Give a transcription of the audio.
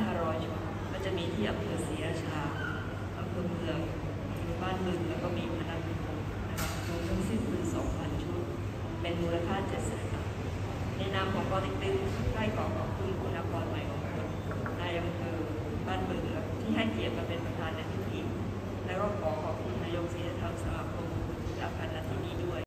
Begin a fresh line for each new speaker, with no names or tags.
500 ชุด ก็จะมีที่อำเภอศรีราชาอำเภอเมืองบ้านบึงแล้วก็มีพนักงานนะคะรวมทั้งสิ้นคือ2,000 ชุด เป็นมูลค่า7แสนบาทในนามของกอติ๊กตึ้ใกล้องเกาะ